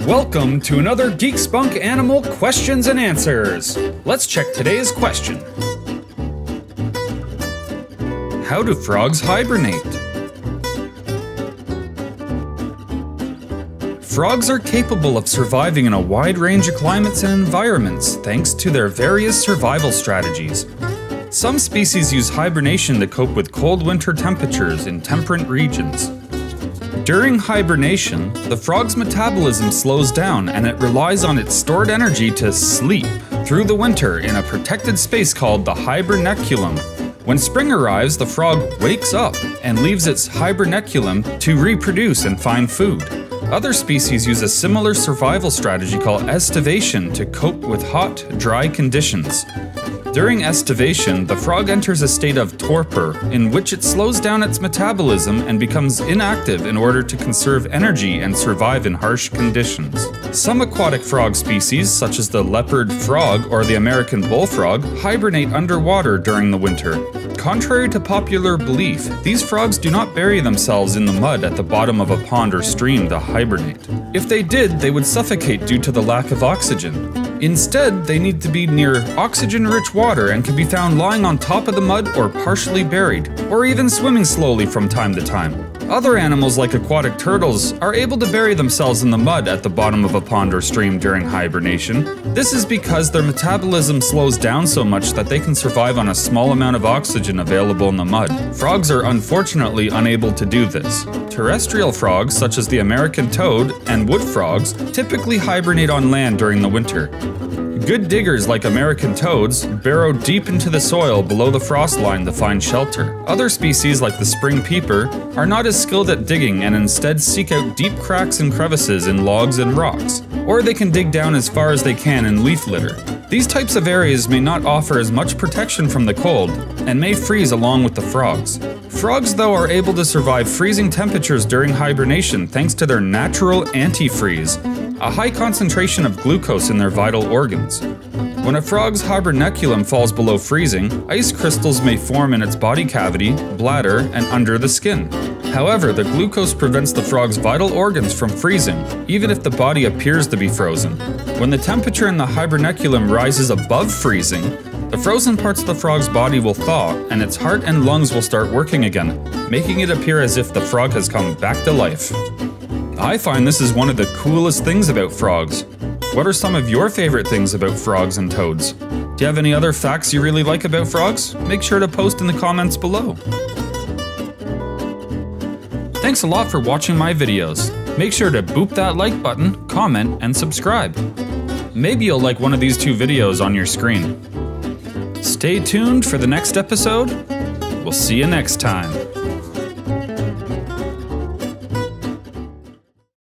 Welcome to another Geekspunk Animal Questions and Answers. Let's check today's question How do frogs hibernate? Frogs are capable of surviving in a wide range of climates and environments thanks to their various survival strategies. Some species use hibernation to cope with cold winter temperatures in temperate regions. During hibernation, the frog's metabolism slows down and it relies on its stored energy to sleep through the winter in a protected space called the hibernaculum. When spring arrives, the frog wakes up and leaves its hibernaculum to reproduce and find food. Other species use a similar survival strategy called estivation to cope with hot, dry conditions. During estivation, the frog enters a state of torpor, in which it slows down its metabolism and becomes inactive in order to conserve energy and survive in harsh conditions. Some aquatic frog species, such as the leopard frog or the American bullfrog, hibernate underwater during the winter. Contrary to popular belief, these frogs do not bury themselves in the mud at the bottom of a pond or stream to hibernate. If they did, they would suffocate due to the lack of oxygen. Instead, they need to be near oxygen rich water and can be found lying on top of the mud or partially buried, or even swimming slowly from time to time. Other animals like aquatic turtles are able to bury themselves in the mud at the bottom of a pond or stream during hibernation. This is because their metabolism slows down so much that they can survive on a small amount of oxygen available in the mud. Frogs are unfortunately unable to do this. Terrestrial frogs, such as the American toad and wood frogs, typically hibernate on land during the winter. Good diggers like American toads burrow deep into the soil below the frost line to find shelter. Other species like the spring peeper are not as skilled at digging and instead seek out deep cracks and crevices in logs and rocks, or they can dig down as far as they can in leaf litter. These types of areas may not offer as much protection from the cold and may freeze along with the frogs. Frogs, though, are able to survive freezing temperatures during hibernation thanks to their natural antifreeze, a high concentration of glucose in their vital organs. When a frog's hibernaculum falls below freezing, ice crystals may form in its body cavity, bladder, and under the skin. However, the glucose prevents the frog's vital organs from freezing, even if the body appears to be frozen. When the temperature in the hibernaculum rises above freezing, the frozen parts of the frog's body will thaw and its heart and lungs will start working again, making it appear as if the frog has come back to life. I find this is one of the coolest things about frogs. What are some of your favorite things about frogs and toads? Do you have any other facts you really like about frogs? Make sure to post in the comments below. Thanks a lot for watching my videos. Make sure to boop that like button, comment, and subscribe. Maybe you'll like one of these two videos on your screen. Stay tuned for the next episode. We'll see you next time.